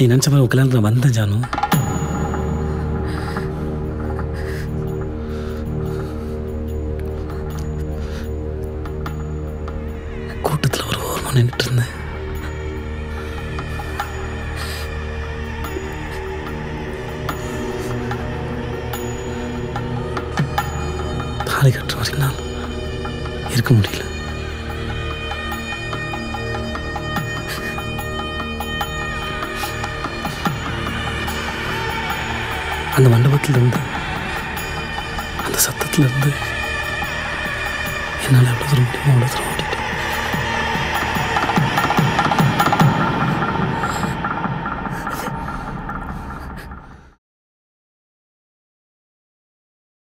நீ நினச்ச மாதிரி உன் கல்யாணத்தில் வந்தேன் ஜானு. கூட்டத்தில் ஒரு ஓரமாக நின்றுட்டு இருந்தேன். தாலி கட்டுற வரைக்கும் நான் இருக்க முடியல. அந்த மண்டபத்திலிருந்து அந்த சத்தத்திலிருந்து என்னால் எவ்வளோ தூரம் முடியுமோ அவ்வளோ தூரம்